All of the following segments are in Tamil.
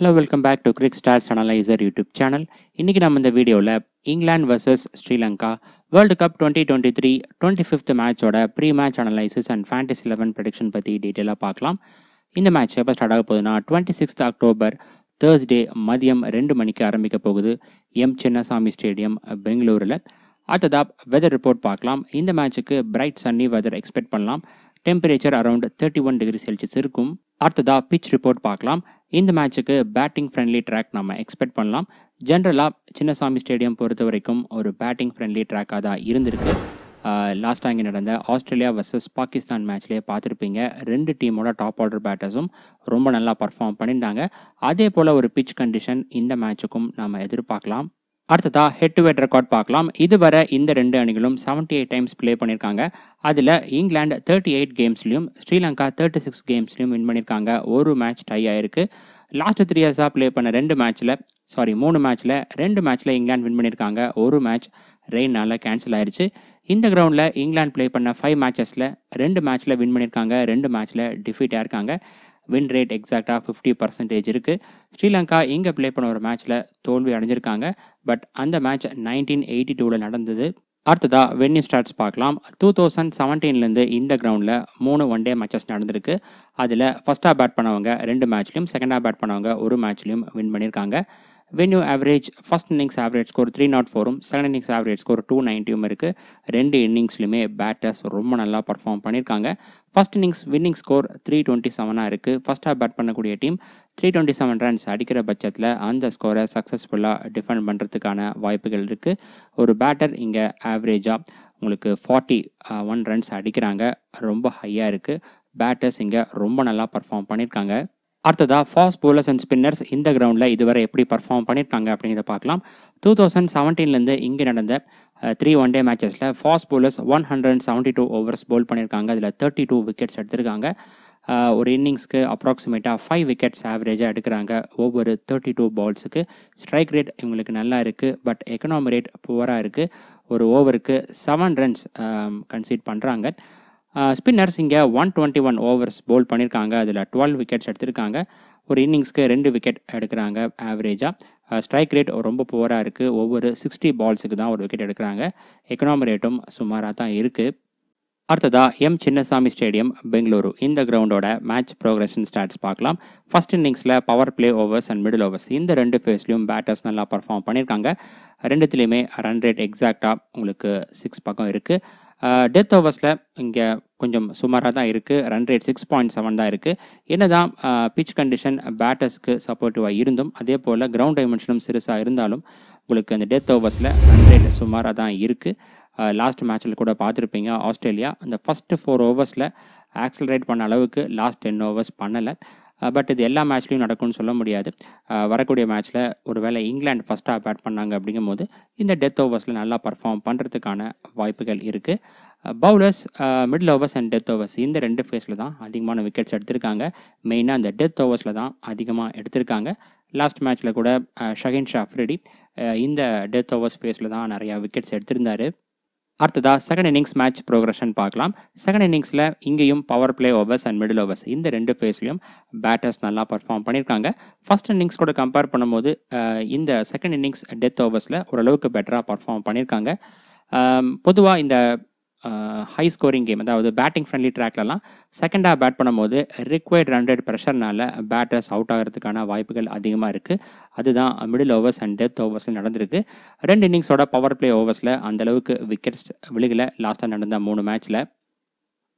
Hello welcome back to cric stars analyser YouTube channel இன்றைக்கி நம்ம இந்த வீடியோவில் England versus Sri Lanka world cup twenty twenty three twenty fifth மேட்சோட pre match analysis and fantasy eleven prediction பற்றி டீட்டெயிலாக பார்க்கலாம். இந்த மேட்ச் எப்போ ஸ்டார்ட் ஆக போகுதுன்னா டுவெண்ட்டி சிக்ஸ்த் அக்டோபர் தேர்ஸ்டே மதியம் ரெண்டு மணிக்கு ஆரம்பிக்க போகுது. எம் சின்னசாமி ஸ்டேடியம் பெங்களூரில். அடுத்ததா வெதர் ரிப்போர்ட் பார்க்கலாம். இந்த மேட்ச்சுக்கு பிரைட் சன்னி வெதர் எக்ஸ்பெக்ட் பண்ணலாம். Temperature around thirty one degree Celsius இருக்கும். அடுத்ததாக பிச் ரிப்போர்ட் பார்க்கலாம். இந்த மேட்ச்சுக்கு பேட்டிங் ஃப்ரெண்ட்லி ட்ராக் நம்ம எக்ஸ்பெக்ட் பண்ணலாம். ஜென்ரலாக சின்னசாமி ஸ்டேடியம் பொறுத்த வரைக்கும் ஒரு பேட்டிங் ஃப்ரெண்ட்லி ட்ராக்காக தான் இருந்திருக்கு. லாஸ்ட்டாக இங்கே நடந்த ஆஸ்திரேலியா வர்சஸ் பாகிஸ்தான் மேட்ச்லேயே பார்த்துருப்பீங்க. ரெண்டு டீமோட டாப் ஆர்டர் பேட்டர்ஸும் ரொம்ப நல்லா பர்ஃபார்ம் பண்ணியிருந்தாங்க. அதே போல் ஒரு பிச் கண்டிஷன் இந்த மேட்சுக்கும் நம்ம எதிர்பார்க்கலாம். அடுத்ததாக ஹெட் டு ஹெட் ரெக்கார்ட் பார்க்கலாம். இதுவரை இந்த ரெண்டு அணிகளும் செவன்ட்டி எயிட் டைம்ஸ் ப்ளே பண்ணியிருக்காங்க. அதில் இங்கிலாந்து தேர்ட்டி எயிட் கேம்ஸ்லையும் ஸ்ரீலங்கா தேர்ட்டி சிக்ஸ் கேம்ஸ்லையும் வின் பண்ணியிருக்காங்க. ஒரு மேட்ச் டை ஆயிருக்கு. லாஸ்ட் த்ரீ இயர்ஸாக ப்ளே பண்ண ரெண்டு மேட்ச்சில் சாரி மூணு மேட்ச்சில் ரெண்டு மேட்ச்சில் இங்கிலாந்து வின் பண்ணியிருக்காங்க. ஒரு மேட்ச் ரெயினால் கேன்சல் ஆயிடுச்சு இந்த கிரவுண்டில் இங்கிலாந்து ப்ளே பண்ண ஃபைவ் மேட்சஸில் ரெண்டு மேட்ச்சில் வின் பண்ணியிருக்காங்க. ரெண்டு மேட்ச்சில் டிஃபீட்டாக இருக்காங்க வின் ரேட் எக்ஸாக்டாக ஃபிஃப்டி பர்சன்டேஜ் இருக்குது ஸ்ரீலங்கா இங்கே ப்ளே பண்ண ஒரு மேட்ச்சில் தோல்வி அடைஞ்சிருக்காங்க. பட் அந்த மேட்ச் நைன்டீன் எயிட்டி டூவில் நடந்தது. அடுத்ததாக வென்யூ ஸ்டார்ட்ஸ் பார்க்கலாம். டூ தௌசண்ட் செவன்டீன்லேருந்து இந்த கிரவுண்டில் மூணு ஒன் டே மேட்சஸ் நடந்திருக்கு. அதில் ஃபஸ்ட்டாக பேட் பண்ணவங்க ரெண்டு மேட்ச்லையும் செகண்டாக பேட் பண்ணவங்க ஒரு மேட்ச்லையும் வின் பண்ணியிருக்காங்க venue average first innings average score three naught ஃபோரும் second innings average score two நைன்ட்டியும் இருக்குது ரெண்டு இன்னிங்ஸ்லையுமே பேட்டர்ஸ் ரொம்ப நல்லா பர்ஃபார்ம் பண்ணியிருக்காங்க first innings winning score three twenty செவனாக இருக்குது ஃபஸ்ட்டாக பேட் பண்ணக்கூடிய team three twenty seven runs அடிக்கிற பட்சத்தில் அந்த ஸ்கோரை சக்ஸஸ்ஃபுல்லாக டிஃபெண்ட் பண்ணுறதுக்கான வாய்ப்புகள் இருக்குது ஒரு பேட்டர் இங்கே ஆவரேஜாக உங்களுக்கு ஃபார்ட்டி ஒன் ரன்ஸ் அடிக்கிறாங்க. ரொம்ப ஹையாக இருக்குது பேட்டர்ஸ் இங்கே ரொம்ப நல்லா பர்ஃபார்ம் பண்ணியிருக்காங்க அடுத்ததாக ஃபாஸ்ட் போலர்ஸ் அண்ட் ஸ்பின்னர்ஸ் இந்த கிரவுண்டில் இதுவரை எப்படி பர்ஃபார்ம் பண்ணியிருக்காங்க அப்படிங்கிறத பார்க்கலாம். டூ தௌசண்ட் செவன்டீன்லேருந்து இங்கே நடந்த three one day மேட்சஸில் fast bowlers one hundred and seventy two overs bowl பண்ணியிருக்காங்க அதில் தேர்ட்டி டூ விக்கெட்ஸ் எடுத்திருக்காங்க. ஒரு இன்னிங்ஸ்க்கு அப்ராக்சிமேட்டாக ஃபைவ் விக்கெட்ஸ் ஆவரேஜாக எடுக்கிறாங்க ஒவ்வொரு தேர்ட்டி டூ பால்ஸுக்கு ஸ்ட்ரைக் ரேட் இவங்களுக்கு நல்லா இருக்குது பட் எக்கனாமி ரேட் புவராக இருக்குது ஒரு ஓவருக்கு செவன் ரன்ஸ் கன்சீட் பண்ணுறாங்க ஸ்பின்னர்ஸ் இங்கே one twenty one overs bowl பண்ணியிருக்காங்க அதில் டுவெல் விக்கெட்ஸ் எடுத்திருக்காங்க. ஒரு இன்னிங்ஸ்க்கு ரெண்டு விக்கெட் எடுக்கிறாங்க ஆவரேஜாக ஸ்ட்ரைக் ரேட் ரொம்ப புவராக இருக்குது ஒவ்வொரு சிக்ஸ்டி பால்ஸுக்கு தான் ஒரு விக்கெட் எடுக்கிறாங்க. எக்கனாமி ரேட்டும் சுமாராக தான் இருக்குது அடுத்ததாக எம் சின்னசாமி ஸ்டேடியம் பெங்களூரு. இந்த கிரவுண்டோட மேட்ச் ப்ரோக்ரஷன் ஸ்டாட்ஸ் பார்க்கலாம். ஃபஸ்ட் இன்னிங்ஸில் power play overs and middle overs இந்த ரெண்டு ஃபேஸ்லையும் பேட்டர்ஸ் நல்லா பர்ஃபார்ம் பண்ணியிருக்காங்க ரெண்டுத்துலேயுமே ரன் ரேட் எக்ஸாக்டாக உங்களுக்கு சிக்ஸ் பக்கம் இருக்குது டெத் ஓவர்ஸில் இங்கே கொஞ்சம் சுமாராக தான் இருக்குது run rate six point seven தான் இருக்குது என்ன தான் பிச் கண்டிஷன் பேட்டர்ஸ்க்கு சப்போர்ட்டிவாக இருந்தும் அதே போல் கிரவுண்ட் டைமென்ஷனும் சிறுசாக இருந்தாலும் உங்களுக்கு அந்த டெத் ஓவர்ஸில் ரன் ரேட் சுமாராக தான் இருக்குது லாஸ்ட் மேட்ச்சில் கூட பார்த்துருப்பீங்க ஆஸ்திரேலியா. அந்த ஃபஸ்ட்டு ஃபோர் ஓவர்ஸில் ஆக்சலரேட் பண்ண அளவுக்கு லாஸ்ட் டென் ஓவர்ஸ் பண்ணலை. பட் இது எல்லா மேட்ச்லையும் நடக்கும்னு சொல்ல முடியாது. வரக்கூடிய மேட்ச்சில் ஒருவேளை இங்கிலாந்து ஃபஸ்ட்டாக பேட் பண்ணாங்க அப்படிங்கும்போது இந்த டெத் ஓவர்ஸில் நல்லா பர்ஃபார்ம் பண்ணுறதுக்கான வாய்ப்புகள் இருக்குது bowlers middle overs and death overs இந்த ரெண்டு ஃபேஸில் தான் அதிகமான விக்கெட்ஸ் எடுத்திருக்காங்க. மெயினாக அந்த டெத் ஓவர்ஸில் தான் அதிகமாக எடுத்திருக்காங்க. லாஸ்ட் மேட்ச்சில் கூட அஹ், ஷா ஃப்ரெடி இந்த டெத் ஓவர்ஸ் ஃபேஸில் தான் நிறையா விக்கெட்ஸ் எடுத்திருந்தார். அடுத்ததாக செகண்ட் இன்னிங்ஸ் மேட்ச் ப்ரோக்ரஷன் பார்க்கலாம். செகண்ட் இன்னிங்ஸில் இங்கேயும் power play overs and middle overs இந்த ரெண்டு ஃபேஸ்லையும் பேட்டர்ஸ் நல்லா பர்ஃபார்ம் பண்ணியிருக்காங்க ஃபஸ்ட் இன்னிங்ஸ் கூட கம்பேர் பண்ணும்போது இந்த செகண்ட் இன்னிங்ஸ் டெத் ஓவர்ஸில் ஓரளவுக்கு பெட்டராக பர்ஃபார்ம் பண்ணியிருக்காங்க பொதுவாக இந்த ஹை ஸ்கோரிங் கேம் அதாவது பேட்டிங் ஃப்ரெண்ட்லி ட்ராக்லலாம் செகண்டாக பேட் பண்ணும்போது ரிக்வயர்ட் ரன் ரேட் ப்ரெஷர்னால பேட்டர்ஸ் அவுட் ஆகிறதுக்கான வாய்ப்புகள் அதிகமாக இருக்குது அதுதான் மிடில் ஓவர்ஸ் அண்ட் டெத் ஓவர்ஸில் நடந்திருக்கு. ரெண்டு இன்னிங்ஸோட பவர் பிளே ஓவர்ஸில் அந்தளவுக்கு விக்கெட்ஸ் விழுகலை. லாஸ்ட்டாக நடந்த மூணு மேட்ச்சில்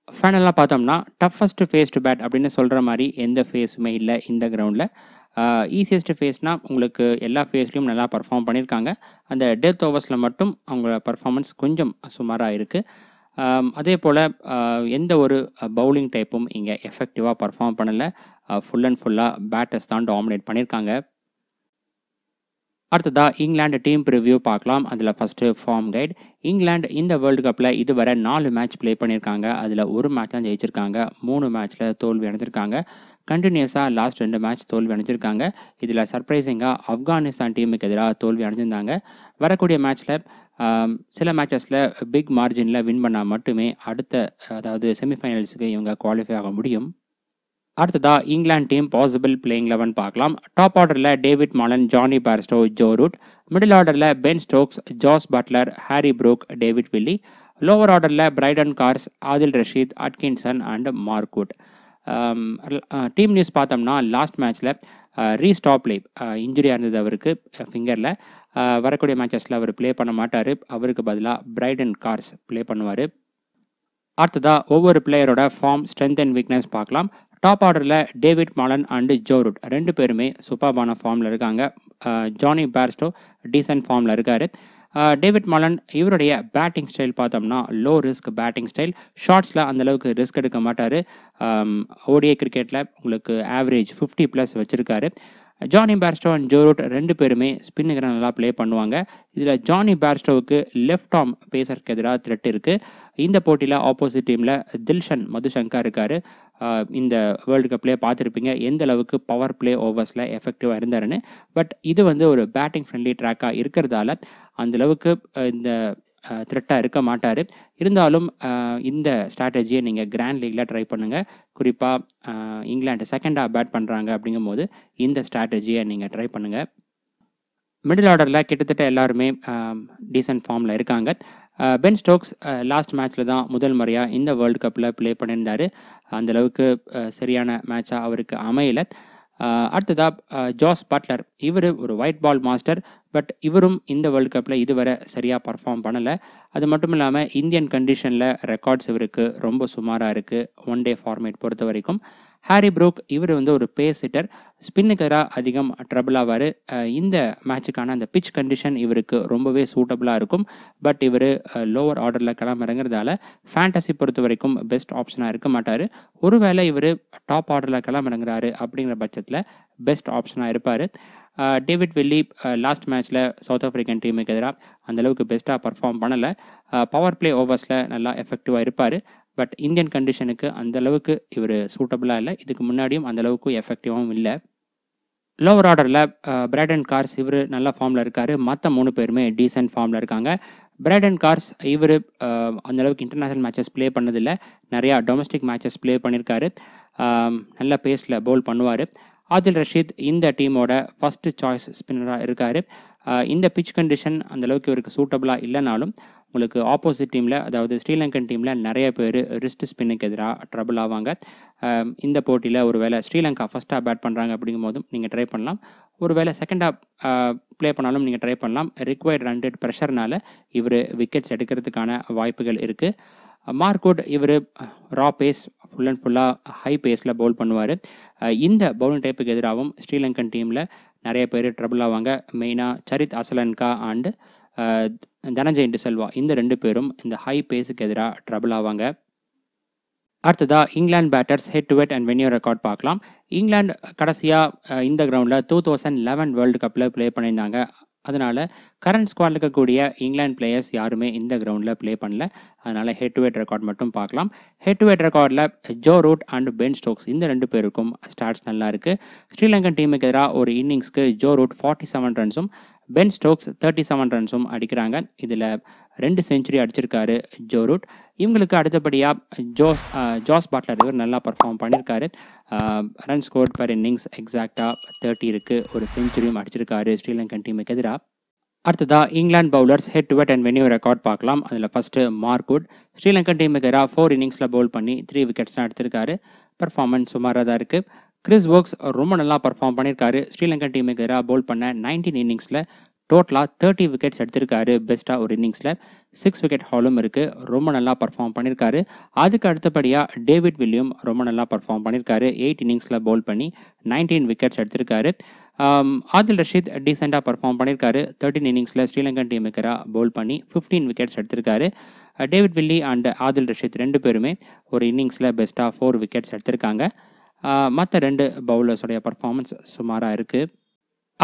ஃபைனலாக பார்த்தோம்னா டஃபஸ்ட்டு ஃபேஸ் டு பேட் அப்படின்னு சொல்கிற மாதிரி எந்த ஃபேஸுமே இல்லை இந்த கிரவுண்டில் ஈஸியஸ்ட்டு ஃபேஸ்னால் உங்களுக்கு எல்லா ஃபேஸ்லையும் நல்லா பர்ஃபார்ம் பண்ணியிருக்காங்க அந்த டெத் ஓவர்ஸில் மட்டும் அவங்க பர்ஃபார்மன்ஸ் கொஞ்சம் சுமாராக இருக்குது அதே போல் எந்த ஒரு பவுலிங் டைப்பும் இங்கே எஃபெக்டிவாக பர்ஃபார்ம் பண்ணலை. ஃபுல் அண்ட் ஃபுல்லாக பேட்டர்ஸ் தான் டாமினேட் பண்ணியிருக்காங்க அடுத்ததாக இங்கிலாந்து டீம் ப்ரிவ்யூ பார்க்கலாம். அதில் ஃபஸ்ட்டு ஃபார்ம் கைட் இங்கிலாந்து இந்த வேர்ல்டு கப்பில் இதுவரை நாலு மேட்ச் ப்ளே பண்ணியிருக்காங்க அதில் ஒரு மேட்ச் தான் ஜெயிச்சிருக்காங்க. மூணு மேட்ச்சில் தோல்வி அடைஞ்சிருக்காங்க. கண்டினியூஸாக லாஸ்ட் ரெண்டு மேட்ச் தோல்வி அடைஞ்சிருக்காங்க. இதில் சர்ப்ரைசிங்காக ஆப்கானிஸ்தான் டீமுக்கு எதிராக தோல்வி அடைஞ்சிருந்தாங்க. வரக்கூடிய மேட்ச்சில் சில மேட்சஸில் பிக் மார்ஜினில் வின் பண்ணால் மட்டுமே அடுத்த அதாவது செமிஃபைனல்ஸுக்கு இவங்க குவாலிஃபை ஆக முடியும். அடுத்ததாக England team possible playing eleven பார்க்கலாம். டாப் ஆர்டரில் David Malan Jonny Bairstow Joe Root. Middle ஆர்டரில் Ben Stokes Jos Buttler Harry Brook David Willey. Lower ஆர்டரில் Brydon Carse Adil Rashid Atkinson and Mark Wood team news பார்த்தோம்னா லாஸ்ட் மேட்ச்சில் ரீஸ்டாப்லே இன்ஜுரியாக இருந்தது அவருக்கு ஃபிங்கரில் வரக்கூடிய மேட்சஸில் அவர் ப்ளே பண்ண மாட்டார். அவருக்கு பதிலாக பிரைடன் கார்ஸ் ப்ளே பண்ணுவார். அடுத்ததாக ஒவ்வொரு பிளேயரோட ஃபார்ம் ஸ்ட்ரென்த் அண்ட் வீக்னஸ் பார்க்கலாம். டாப் ஆர்டரில் David Malan and Joe Root ரெண்டு பேருமே சூப்பர்பான ஃபார்மில் இருக்காங்க. ஜானி பேர்ஸ்டோ டீசன்ட் ஃபார்மில் இருக்கார். டேவிட் மாலன் இவருடைய பேட்டிங் ஸ்டைல் பார்த்தோம்னா லோ ரிஸ்க் பேட்டிங் ஸ்டைல் ஷார்ட்ஸில் அந்தளவுக்கு ரிஸ்க் எடுக்க மாட்டார். ஓடிஐ கிரிக்கெட்டில் உங்களுக்கு ஆவரேஜ் ஃபிஃப்டி ப்ளஸ் வச்சுருக்காரு. Jonny Bairstow and Joe Root ரெண்டு பேருமே ஸ்பின்னுக்கு நல்லா ப்ளே பண்ணுவாங்க. இதில் ஜானி பேர்ஸ்டோவுக்கு லெஃப்ட் ஆர்ம் பேசருக்கு எதிராக த்ரெட் இருக்குது இந்த போட்டியில் ஆப்போசிட் டீமில் தில்ஷன் மதுசங்கர் இருக்கார். இந்த வேர்ல்டு கப்லேயே பார்த்துருப்பீங்க. எந்த அளவுக்கு பவர் பிளே ஓவர்ஸில் எஃபெக்டிவாக இருந்தாருன்னு. பட் இது வந்து ஒரு பேட்டிங் ஃப்ரெண்ட்லி ட்ராக்காக இருக்கிறதால அந்தளவுக்கு இந்த த்ரெட்டாக இருக்க மாட்டார். இருந்தாலும் இந்த ஸ்ட்ராட்டஜியை நீங்கள் கிராண்ட் லீக்கில் ட்ரை பண்ணுங்கள் குறிப்பாக இங்கிலாண்டு செகண்டாக பேட் பண்ணுறாங்க அப்படிங்கும்போது இந்த ஸ்ட்ராட்டஜியை நீங்கள் ட்ரை பண்ணுங்கள் மிடில் ஆர்டரில் கிட்டத்தட்ட எல்லாருமே டீசென்ட் ஃபார்மில் இருக்காங்க. பென் ஸ்டோக்ஸ் லாஸ்ட் மேட்ச்சில் தான் முதல் முறையாக இந்த வேர்ல்டு கப்பில் ப்ளே பண்ணியிருந்தார். அந்தளவுக்கு சரியான மேட்சாக அவருக்கு அமையலை. அடுத்ததாக ஜாஸ் பட்லர் இவர் ஒரு ஒயிட் பால் மாஸ்டர் பட் இவரும் இந்த வேர்ல்டு கப்பில் இதுவரை சரியாக பர்ஃபார்ம் பண்ணலை. அது மட்டும் இல்லாமல் இந்தியன் கண்டிஷனில் ரெக்கார்ட்ஸ் இவருக்கு ரொம்ப சுமாராக இருக்குது ஒன் டே ஃபார்மேட் பொறுத்த வரைக்கும் ஹாரி ப்ரூக் இவர் வந்து ஒரு பேஸ் ஹிட்டர் ஸ்பின்னுக்கு எதிராக அதிகம் ட்ரபிள் ஆவார். இந்த மேட்சுக்கான அந்த பிச் கண்டிஷன் இவருக்கு ரொம்பவே சூட்டபுளாக இருக்கும். பட் இவர் லோவர் ஆர்டரில் கிளம்பிறங்கிறதால ஃபேண்டசி பொறுத்த வரைக்கும் பெஸ்ட் ஆப்ஷனாக இருக்க மாட்டார். ஒருவேளை இவர் டாப் ஆர்டரில் கிளம்பிறங்குறாரு அப்படிங்கிற பட்சத்தில் பெஸ்ட் ஆப்ஷனாக இருப்பார். டேவிட் வெல்லி லாஸ்ட் மேட்ச்சில் சவுத் ஆஃப்ரிக்கன் டீமுக்கு எதிராக அந்தளவுக்கு பெஸ்ட்டாக பர்ஃபார்ம் பண்ணலை. பவர் பிளே ஓவர்ஸில் நல்லா எஃபெக்டிவாக இருப்பார். பட் இந்தியன் கண்டிஷனுக்கு அந்தளவுக்கு இவர் சூட்டபுளாக இல்லை. இதுக்கு முன்னாடியும் அந்தளவுக்கு எஃபெக்டிவாகவும் இல்லை. லோவர் ஆர்டரில் பிரைடன் கார்ஸ் இவர் நல்ல ஃபார்மில் இருக்கார். மற்ற மூணு பேருமே டீசென்ட் ஃபார்மில் இருக்காங்க. பிரைடன் கார்ஸ் இவர் அந்தளவுக்கு இன்டர்நேஷ்னல் மேட்சஸ் ப்ளே பண்ணதில்லை. நிறையா டொமஸ்டிக் மேட்சஸ் ப்ளே பண்ணியிருக்காரு நல்ல பேஸில் பவுல் பண்ணுவார். ஆதில் ரஷீத் இந்த டீமோட ஃபஸ்ட்டு சாய்ஸ் ஸ்பின்னராக இருக்கார். இந்த பிச் கண்டிஷன் அந்தளவுக்கு இவருக்கு சூட்டபுளாக இல்லைனாலும் உங்களுக்கு ஆப்போசிட் டீமில் அதாவது ஸ்ரீலங்கன் டீமில் நிறைய பேர் ரிஸ்ட் ஸ்பின்னுக்கு எதிராக ட்ரபிள் ஆவாங்க. இந்த போட்டியில் ஒரு வேளை ஸ்ரீலங்கா ஃபஸ்ட்டாக பேட் பண்ணுறாங்க அப்படிங்கும் போதும் நீங்கள் ட்ரை பண்ணலாம். ஒரு வேளை செகண்டாக ப்ளே பண்ணாலும் நீங்கள் ட்ரை பண்ணலாம். ரிக்வயர்ட் ரன் ரேட் ப்ரெஷர்னால இவர் விக்கெட்ஸ் எடுக்கிறதுக்கான வாய்ப்புகள் இருக்குது மார்க்வுட் இவர் ரா பேஸ் ஃபுல் அண்ட் ஃபுல்லாக ஹை பேஸில் பவுல் பண்ணுவார். இந்த பவுலிங் டைப்புக்கு எதிராகவும் ஸ்ரீலங்கன் டீமில் நிறைய பேர் ட்ரபிள் ஆவாங்க. மெயினாக சரித் அசலன்கா அண்டு தனஞ்சய் டிசல்வா இந்த ரெண்டு பேரும் இந்த ஹை பேஸுக்கு எதிராக ட்ரபிள் ஆவாங்க. அடுத்ததாக England batters head to head and venue record பார்க்கலாம். இங்கிலாந்து கடைசியாக இந்த கிரவுண்டில் டூ தௌசண்ட் லெவன் வேர்ல்டு கப்பில் ப்ளே பண்ணியிருந்தாங்க. அதனால் கரண்ட் ஸ்குவாடில் இருக்கக்கூடிய இங்கிலாந்து பிளேயர்ஸ் யாருமே இந்த கிரவுண்டில் ப்ளே பண்ணல. அதனால் ஹெட் டு ஹெட் ரெக்கார்ட் மட்டும் பார்க்கலாம். ஹெட் டு ஹெட் ரெக்கார்டில் Joe Root and Ben Stokes இந்த ரெண்டு பேருக்கும் ஸ்டார்ட்ஸ் நல்லா இருக்குது ஸ்ரீலங்கன் டீமுக்கு எதிராக ஒரு இன்னிங்ஸ்க்கு ஜோ ரூட் ஃபார்ட்டி செவன் ரன்ஸும் பென் ஸ்டோக்ஸ் தேர்ட்டி செவன் ரன்ஸும் அடிக்கிறாங்க. இதில் ரெண்டு செஞ்சுரி அடிச்சிருக்காரு ஜோ ரூட் இவங்களுக்கு அடுத்தபடியாக ஜோஸ் ஜாஸ் பாட்லர் இவர் நல்லா பர்ஃபார்ம் பண்ணியிருக்காரு ரன் ஸ்கோர் பர் இன்னிங்ஸ் எக்ஸாக்டாக தேர்ட்டி இருக்குது ஒரு செஞ்சுரியும் அடிச்சிருக்காரு ஸ்ரீலங்கன் டீமுக்கு எதிராக அடுத்ததாக England bowlers head to and venue record பார்க்கலாம். அதில் ஃபஸ்ட்டு மார்க்வுட் ஸ்ரீலங்கன் டீமுக்கு எதிராக ஃபோர் இன்னிங்ஸில் பவுல் பண்ணி த்ரீ விக்கெட்ஸ் தான் எடுத்திருக்காரு. பர்ஃபார்மன்ஸ் சுமாராக தான் இருக்குது கிறிஸ் ஒர்க்ஸ் ரொம்ப நல்லா பர்ஃபார்ம் பண்ணியிருக்காரு ஸ்ரீலங்கன் டீமுக்கு எதிராக பவுல் பண்ண நைன்டீன் இன்னிங்ஸில் டோட்டலாக தேர்ட்டி விக்கெட்ஸ் எடுத்திருக்காரு பெஸ்ட்டாக ஒரு இன்னிங்ஸில் சிக்ஸ் விக்கெட் ஹாலும் இருக்குது ரொம்ப நல்லா பர்ஃபார்ம் பண்ணியிருக்காரு அதுக்கு அடுத்தபடியாக டேவிட் வில்லியம் ரொம்ப நல்லா பர்ஃபார்ம் பண்ணியிருக்காரு எயிட் இன்னிங்ஸில் பவுல் பண்ணி நைன்டீன் விக்கெட்ஸ் எடுத்திருக்காரு. ஆதில் ரஷீத் டீசெண்டாக பர்ஃபார்ம் பண்ணியிருக்காரு தேர்ட்டின் இன்னிங்ஸில் ஸ்ரீலங்கன் டீமுக்கராக பவுல் பண்ணி ஃபிஃப்டீன் விக்கெட்ஸ் எடுத்திருக்காரு. David Willey and Adil Rashid ரெண்டு பேருமே ஒரு இன்னிங்ஸில் பெஸ்ட்டாக ஃபோர் விக்கெட்ஸ் எடுத்திருக்காங்க. மற்ற ரெண்டு பவுலர்ஸோடைய பர்ஃபார்மன்ஸ் சுமாராக இருக்குது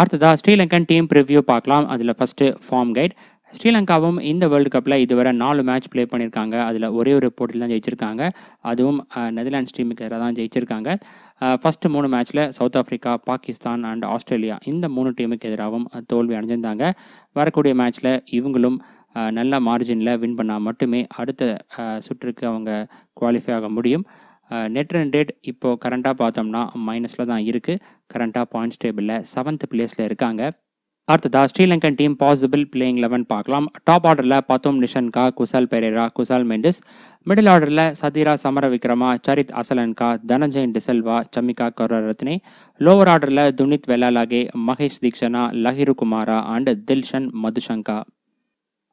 அடுத்ததாக ஸ்ரீலங்கன் டீம் ப்ரிவ்யூ பார்க்கலாம். அதில் ஃபஸ்ட்டு ஃபார்ம் கைட் ஸ்ரீலங்காவும் இந்த வேர்ல்டு கப்பில் இதுவரை நாலு மேட்ச் ப்ளே பண்ணியிருக்காங்க. அதில் ஒரே ஒரு போட்டியில் தான் ஜெயிச்சிருக்காங்க. அதுவும் நெதர்லாண்ட்ஸ் டீமுக்கு எதிராக தான் ஜெயிச்சிருக்காங்க. ஃபஸ்ட்டு மூணு மேட்ச்சில் South Africa Pakistan and Australia இந்த மூணு டீமுக்கு எதிராகவும் தோல்வி அடைஞ்சிருந்தாங்க. வரக்கூடிய மேட்ச்சில் இவங்களும் நல்ல மார்ஜினில் வின் பண்ணால் மட்டுமே அடுத்த சுற்றுக்கு அவங்க குவாலிஃபை ஆக முடியும். நெட் ரன் ரேட் இப்போது கரண்ட்டாக பார்த்தோம்னா மைனஸில் தான் இருக்குது கரண்ட்டாக பாயிண்ட்ஸ் டேபிளில் செவன்த் பிளேஸில் இருக்காங்க. அடுத்ததா Sri Lankan team possible playing eleven பார்க்கலாம். டாப் ஆர்டரில் பத்தோம் நிஷன்கா குசால் பெரேரா குசால் மெண்டிஸ் மிடில் ஆர்டரில் சதீரா சமர விக்ரமா சரித் அசலன்கா தனஞ்சயன் டிசல்வா சமிகா கருரத்னே லோவர் ஆர்டரில் துனித் வெல்லாலாகே மகேஷ் தீக்ஷனா லஹிரு குமாரா அண்ட் தில்ஷன் மதுசங்கா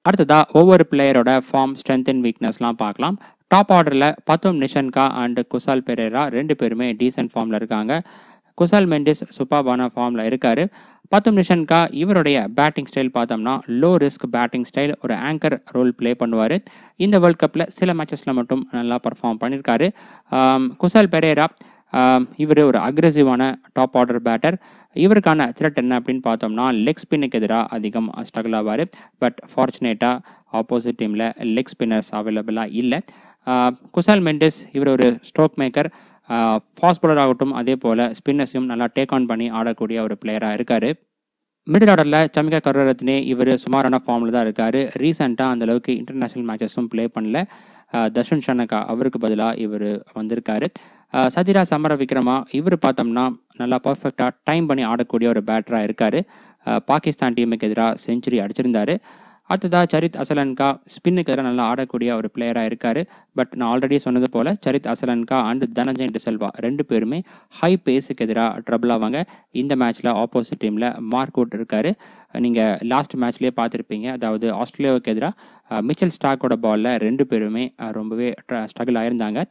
அடுத்ததாக ஒவ்வொரு பிளேயரோட ஃபார்ம் ஸ்ட்ரென்த் அண்ட் வீக்னஸ்லாம் பார்க்கலாம். டாப் ஆர்டரில் பத்தும் நிஷன்கா அண்ட் குசால் பெரேரா ரெண்டு பேருமே டீசென்ட் ஃபார்மில் இருக்காங்க. குசால் மெண்டிஸ் சூப்பர்பான ஃபார்மில் இருக்கார். பத்தும் நிஷன்கா இவருடைய பேட்டிங் ஸ்டைல் பார்த்தோம்னா லோ ரிஸ்க் பேட்டிங் ஸ்டைல் ஒரு ஆங்கர் ரோல் ப்ளே பண்ணுவார். இந்த வேர்ல்ட் கப்பில் சில மேட்சஸில் மட்டும் நல்லா பர்ஃபார்ம் பண்ணியிருக்காரு குசால் பெரேரா இவர் ஒரு அக்ரெசிவான டாப் ஆர்டர் பேட்டர் இவருக்கான த்ரெட் என்ன அப்படின்னு பார்த்தோம்னா லெக் ஸ்பின்னுக்கு எதிராக அதிகம் ஸ்ட்ரகிள் ஆவார். பட் ஃபார்ச்சுனேட்டாக ஆப்போசிட் டீமில் லெக் ஸ்பின்னர்ஸ் அவைலபிளாக இல்லை. குசால் மெண்டஸ் இவர் ஒரு ஸ்ட்ரோக் மேக்கர் ஃபாஸ்ட் பவுலர் ஆகட்டும் அதே போல் ஸ்பின்னர்ஸையும் நல்லா டேக் ஆன் பண்ணி ஆடக்கூடிய ஒரு பிளேயராக இருக்கார். மிடில் ஆர்டரில் சமிகா கருரத்னே இவர் சுமாரான ஃபார்மில் தான் இருக்கார். ரீசெண்டாக அந்தளவுக்கு இன்டர்நேஷ்னல் மேட்சஸும் ப்ளே பண்ணல. தர்ஷன் ஷனகா அவருக்கு பதிலாக இவர் வந்திருக்காரு. சதிரா சமர விக்ரமா இவர் பார்த்தோம்னா நல்லா பர்ஃபெக்டாக டைம் பண்ணி ஆடக்கூடிய ஒரு பேட்டராக இருக்கார். பாகிஸ்தான் டீமுக்கு எதிராக செஞ்சுரி அடிச்சிருந்தார். அடுத்ததாக சரித் அசலன்கா. ஸ்பின்னுக்கு எதிராக நல்லா ஆடக்கூடிய ஒரு பிளேயராக இருக்கார். பட் நான் ஆல்ரெடி சொன்னது போல் சரித் அசலன்கா அண்ட் தனஞ்சயன் டிசல்வா ரெண்டு பேருமே ஹை பேஸுக்கு எதிராக ட்ரபிள் ஆவாங்க. இந்த மேட்ச்சில் ஆப்போசிட் டீமில் மார்க் அவுட் இருக்கார். நீங்கள் லாஸ்ட் மேட்ச்லேயே பார்த்துருப்பீங்க. அதாவது ஆஸ்திரேலியாவுக்கு எதிராக மிச்சல் ஸ்டாக்கோட பாலில் ரெண்டு பேருமே ரொம்பவே ஸ்ட்ரகிள் ஆயிருந்தாங்க.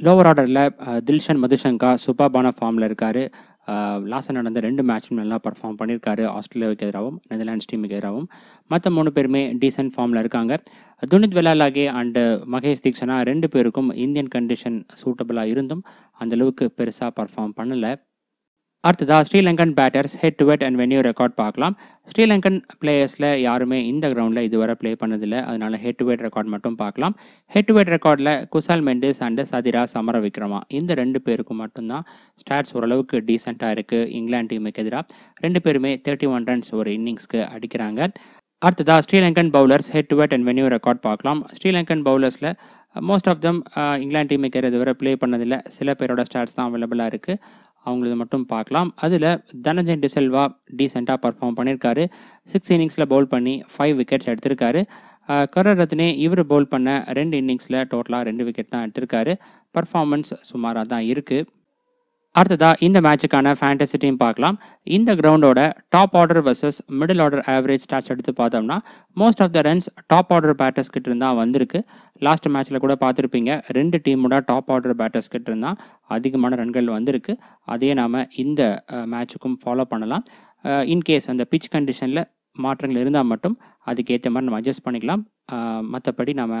லோவர் ஆர்டரில் தில்ஷன் மதுசங்கா சூப்பர்பான ஃபார்மில் இருக்கார். லாஸ்ட்டாக நடந்த ரெண்டு மேட்சும் நல்லா பர்ஃபார்ம் பண்ணியிருக்காரு ஆஸ்திரேலியாவுக்கு எதிராகவும் நெதர்லாண்ட்ஸ் டீமுக்கு எதிராகவும். மற்ற மூணு பேருமே டீசென்ட் ஃபார்மில் இருக்காங்க. துனித் வெலாலாகே அண்டு மகேஷ் தீக்ஷனா ரெண்டு பேருக்கும் இந்தியன் கண்டிஷன் சூட்டபிளாக இருந்தும் அந்தளவுக்கு பெருசாக பர்ஃபார்ம் பண்ணலை. அடுத்ததாக Sri Lankan batters head to head and venue record பார்க்கலாம். ஸ்ரீலங்கன் பிளேயர்ஸில் யாருமே இந்த கிரவுண்டில் இதுவரை ப்ளே பண்ணதில்லை. அதனால் ஹெட் டு ஹெட் ரெக்கார்ட் மட்டும் பார்க்கலாம். ஹெட் டு ஹெட் ரெக்கார்டில் குசால் மெண்டிஸ் அண்டு சதிரா சமர விக்ரமா இந்த ரெண்டு பேருக்கும் மட்டும்தான் ஸ்டாட்ஸ் ஓரளவுக்கு டீசெண்டாக இருக்குது இங்கிலாந்து டீமுக்கு எதிராக ரெண்டு பேருமே தேர்ட்டி ஒன் ரன்ஸ் ஒரு இன்னிங்ஸ்க்கு அடிக்கிறாங்க. அடுத்ததாக Sri Lankan bowlers head to head and venue record பார்க்கலாம். ஸ்ரீலங்கன் பவுலர்ஸில் மோஸ்ட் ஆஃப் தம் இங்கிலாந்து டீமுக்கு இதுவரை ப்ளே பண்ணதில்லை. சில பேரோட ஸ்டாட்ஸ் தான் அவைலபிளாக இருக்குது அவங்களது மட்டும் பார்க்கலாம். அதில் தனஞ்சன் டிசெல்வா டீசெண்டாக பர்ஃபார்ம் பண்ணியிருக்காரு சிக்ஸ் இன்னிங்ஸில் பவுல் பண்ணி ஃபைவ் விக்கெட்ஸ் எடுத்திருக்காரு. கரர் ரத்னே இவர் பவுல் பண்ண ரெண்டு இன்னிங்ஸில் டோட்டலாக ரெண்டு விக்கெட் தான் எடுத்திருக்காரு. பர்ஃபார்மன்ஸ் சுமாராக தான் இருக்குது அடுத்ததாக இந்த மேட்சுக்கான ஃபேண்டசி டீம் பார்க்கலாம். இந்த கிரவுண்டோட top order versus middle order average stats எடுத்து பார்த்தோம்னா most of the runs top order batters கிட்ட இருந்தால் வந்திருக்கு. லாஸ்ட் மேட்ச்சில் கூட பார்த்துருப்பீங்க ரெண்டு டீமோட டாப் ஆர்டர் பேட்டர்ஸ் கிட்ட இருந்தால் அதிகமான ரன்கள் வந்திருக்கு. அதையே நாம் இந்த மேட்சுக்கும் ஃபாலோ பண்ணலாம். இன்கேஸ் அந்த பிச் கண்டிஷனில் மாற்றங்கள் இருந்தால் மட்டும் அதுக்கேற்ற மாதிரி நம்ம அட்ஜஸ்ட் பண்ணிக்கலாம். மற்றபடி நம்ம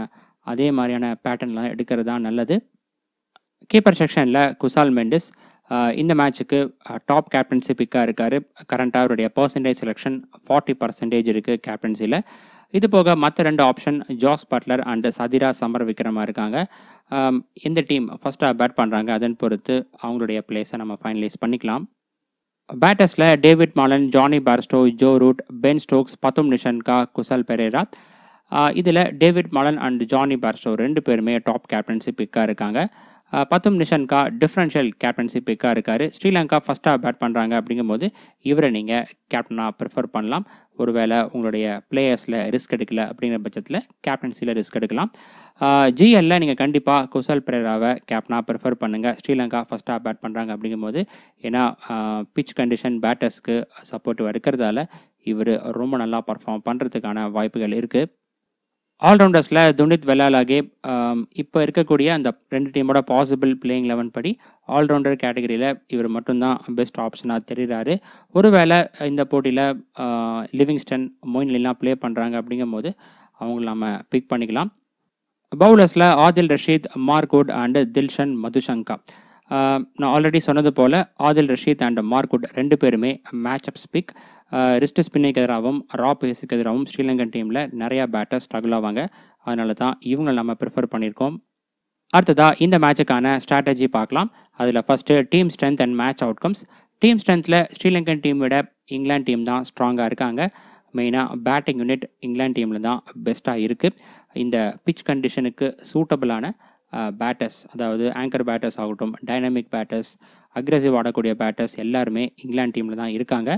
அதே மாதிரியான பேட்டர்ன்லாம் எடுக்கிறது தான் நல்லது. கீப்பர் செக்ஷனில் குசால் மெண்டிஸ் இந்த மேட்ச்சுக்கு டாப் கேப்டன்சி பிக்காக இருக்கார். கரண்ட்டாக அவருடைய பர்சன்டேஜ் செலெக்ஷன் ஃபார்ட்டி பர்சன்டேஜ் இருக்குது கேப்டன்சியில் இது போக மற்ற ரெண்டு option Jos Buttler and Sadeera சமர் விக்ரமாக இருக்காங்க. எந்த டீம் ஃபஸ்ட்டாக பேட் பண்ணுறாங்க அதன் பொறுத்து அவங்களுடைய பிளேஸை நம்ம ஃபைனலைஸ் பண்ணிக்கலாம். பேட்டர்ஸில் David Malan Jonny Bairstow Joe Root Ben Stokes Pathum Nissanka Kusal Perera இதில் David Malan and Jonny Bairstow ரெண்டு பேருமே டாப் கேப்டன்சி பிக்காக இருக்காங்க. பத்தும் நிஷன்கா டிஃப்ரென்ஷியல் கேப்டன்சி பிக்காக இருக்கார். ஸ்ரீலங்கா ஃபஸ்ட்டாக பேட் பண்ணுறாங்க அப்படிங்கும்போது இவரை நீங்கள் கேப்டனாக ப்ரிஃபர் பண்ணலாம். ஒருவேளை உங்களுடைய பிளேயர்ஸில் ரிஸ்க் எடுக்கல அப்படிங்கிற பட்சத்தில் கேப்டன்சியில் ரிஸ்க் எடுக்கலாம். ஜிஎல்ல நீங்கள் கண்டிப்பாக குசல் பிரேராவை கேப்டனாக ப்ரிஃபர் பண்ணுங்கள் ஸ்ரீலங்கா ஃபஸ்ட்டாக பேட் பண்ணுறாங்க அப்படிங்கும்போது ஏன்னா பிச் கண்டிஷன் பேட்டர்ஸ்க்கு சப்போர்ட்டிவ் இருக்கிறதால இவர் ரொம்ப நல்லா பர்ஃபார்ம் பண்ணுறதுக்கான வாய்ப்புகள் இருக்குது ஆல்ரவுண்டர்ஸில் துனித் வெலாலாகே இப்போ இருக்கக்கூடிய அந்த ரெண்டு டீமோட பாசிபிள் பிளேயிங் லெவன் படி ஆல்ரவுண்டர் கேட்டகரியில் இவர் மட்டும்தான் பெஸ்ட் ஆப்ஷனாக தெரிகிறாரு ஒருவேளை இந்த போட்டியில் லிவிங்ஸ்டன் மொயின்லாம் ப்ளே பண்ணுறாங்க அப்படிங்கும்போது அவங்கள நம்ம பிக் பண்ணிக்கலாம். பவுலர்ஸில் Adil Rashid Mark Wood and Dilshan Madushanka. நான் ஆல்ரெடி சொன்னது போல் Adil Rashid and Mark Wood ரெண்டு பேருமே மேட்ச் அப் ஸ்பிக் ரிஸ்ட் ஸ்பின்னுக்கு எதிராகவும் ரா பேஸுக்கு எதிராகவும் ஸ்ரீலங்கன் டீமில் நிறையா பேட்டர் ஸ்ட்ரகிள் ஆவாங்க. அதனால தான் இவங்களை நம்ம ப்ரிஃபர் பண்ணியிருக்கோம். அடுத்ததாக இந்த மேட்சுக்கான ஸ்ட்ராட்டஜி பார்க்கலாம். அதில் first team strength and match outcomes team ஸ்ட்ரென்த்தில் Sri Lankan team விட இங்கிலாந்து டீம் தான் ஸ்ட்ராங்காக இருக்காங்க. மெயினாக பேட்டிங் யூனிட் இங்கிலாந்து டீமில் தான் பெஸ்ட்டாக இருக்குது இந்த பிச் கண்டிஷனுக்கு சூட்டபிளான பேட்டர்ஸ் அதாவது ஆங்கர் பேட்டர்ஸ் ஆகட்டும் டைனமிக் பேட்டர்ஸ் அக்ரெசிவ் ஆடக்கூடிய பேட்டர்ஸ் எல்லாருமே இங்கிலாந்து டீமில் தான் இருக்காங்க.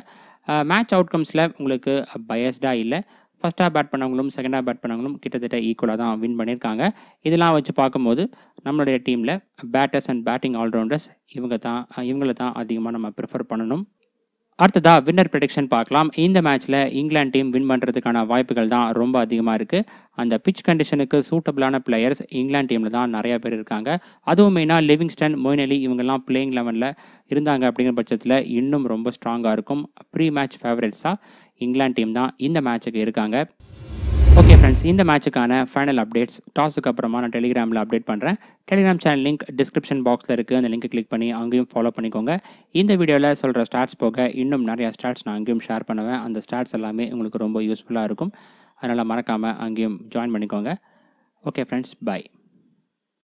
மேட்ச் அவுட்கம்ஸில் உங்களுக்கு பயஸ்டாக இல்லை. ஃபஸ்ட்டாக பேட் பண்ணவங்களும் செகண்டாக பேட் பண்ணவங்களும் கிட்டத்தட்ட ஈக்குவலாக தான் வின் பண்ணியிருக்காங்க. இதெல்லாம் வச்சு பார்க்கும்போது நம்மளுடைய டீமில் பேட்டர்ஸ் அண்ட் பேட்டிங் ஆல்ரவுண்டர்ஸ் இவங்க தான் இவங்களை தான் அதிகமாக நம்ம ப்ரிஃபர் பண்ணணும். அடுத்ததாக வின்னர் ப்ரெடிக்ஷன் பார்க்கலாம். இந்த மேட்ச்சில் இங்கிலாந்து டீம் வின் பண்ணுறதுக்கான வாய்ப்புகள் தான் ரொம்ப அதிகமாக இருக்குது அந்த பிச் கண்டிஷனுக்கு சூட்டபிளான பிளேயர்ஸ் இங்கிலாந்து டீமில் தான் நிறையா பேர் இருக்காங்க. அதுவும் மெயினாக லிவிங்ஸ்டன் மொயின் அலி இவங்கெல்லாம் பிளேயிங் லெவனில் இருந்தாங்க அப்படிங்கிற பட்சத்தில் இன்னும் ரொம்ப ஸ்ட்ராங்காக இருக்கும். ப்ரீ மேட்ச் ஃபேவரட்ஸாக இங்கிலாந்து டீம் தான் இந்த மேட்ச்சுக்கு இருக்காங்க. ஓகே ஃப்ரெண்ட்ஸ் இந்த மேட்சுக்கான ஃபைனல் அப்டேட்ஸ் டாஸுக்கு அப்புறமா நான் டெலிகிராமில் அப்டேட் பண்ணுறேன் டெலிகிராம் சேனல் லிங்க் டிஸ்கிரிப்ஷன் பாக்ஸில் இருக்குது அந்த லிங்க்கை கிளிக் பண்ணி அங்கேயும் ஃபாலோ பண்ணிக்கோங்க. இந்த வீடியோவில் சொல்கிற ஸ்டாட்ஸ் போக இன்னும் நிறையா ஸ்டாட்ஸ் நான் அங்கேயும் ஷேர் பண்ணுவேன். அந்த ஸ்டாட்ஸ் எல்லாமே உங்களுக்கு ரொம்ப யூஸ்ஃபுல்லாக இருக்கும். அதனால் மறக்காமல் அங்கேயும் ஜாயின் பண்ணிக்கோங்க. Okay friends bye